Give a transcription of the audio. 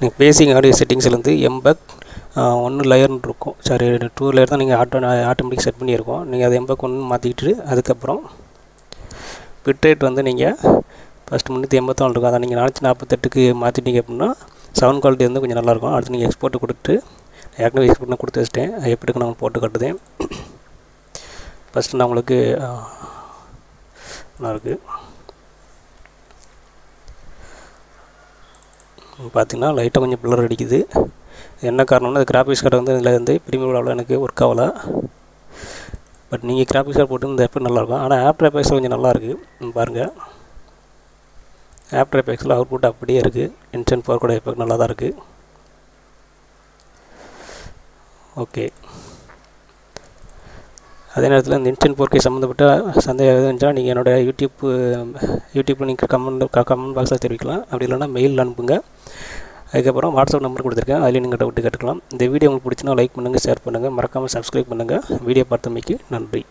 நீங்கள் பேசிக் ஆடியோ செட்டிங்ஸ்லேருந்து எம்பக் ஒன்று லேயர்னு இருக்கும் சாரி டூ லேயர் தான் நீங்கள் ஆட்டோ ஆட்டோமேட்டிக் செட் பண்ணியிருக்கோம். நீங்கள் அதை எம்பக் ஒன்று மாற்றிக்கிட்டு அதுக்கப்புறம் பிட்ரேட் வந்து நீங்கள் ஃபஸ்ட்டு முந்நூற்றி எண்பத்தாலு இருக்கும். அதை நீங்கள் நானூற்றி நாற்பத்தெட்டுக்கு மாற்றிட்டீங்க அப்படின்னா சவுண்ட் குவாலிட்டி வந்து கொஞ்சம் நல்லாயிருக்கும். அடுத்து நீங்கள் எக்ஸ்போர்ட் கொடுத்துட்டு ஏற்கனவே எக்ஸ்போர்ட் நான் கொடுத்து வச்சிட்டேன். அது எப்படி நான் போட்டு காட்டுதேன் ஃபஸ்ட்டு நான் உங்களுக்கு நல்லா இருக்குது பார்த்திங்கன்னா லைட்டாக கொஞ்சம் பில்லர் அடிக்குது. என்ன காரணம்னா அது கிராஃபிக்ஸ் கார்டு வந்து இதில் வந்து ப்ரீமியம் அவ்வளோ எனக்கு ஒர்க் ஆகலை. பட் நீங்கள் கிராஃபிக்ஸ் கார்டு போட்டு இந்த எஃபெக்ட் நல்லாயிருக்கும் ஆனால் ஆப் எஃபெக்ட்ஸ் கொஞ்சம் நல்லாயிருக்கு பாருங்கள் ஆப் ட்ரைபேக்ஸில் அவுட் அவுட்புட் அப்படியே இருக்குது இன்சென்ட் பவர் கூட எஃபெக்ட் நல்லா தான் இருக்குது ஓகே அதே நேரத்தில் இந்த இன்ஸ்டன்ட் போர்க்கை சம்மந்தப்பட்ட சந்தேகம் இருந்துச்சுன்னா நீங்கள் என்னோடய யூடியூப் யூடியூப்பில் நீங்கள் கமெண்ட் கமெண்ட் பாக்ஸில் தெரிவிக்கலாம். அப்படி இல்லைன்னா மெயில் அனுப்புங்க. அதுக்கப்புறம் வாட்ஸ்அப் நம்பர் கொடுத்துருக்கேன். அதில் நீங்கள் டவுட்டு கேட்டுக்கலாம். இந்த வீடியோ உங்களுக்கு பிடிச்சினா லைக் பண்ணுங்கள் ஷேர் பண்ணுங்கள் மறக்காமல் சப்ஸ்கிரைப் பண்ணுங்கள் வீடியோ பார்த்தமைக்கு நன்றி.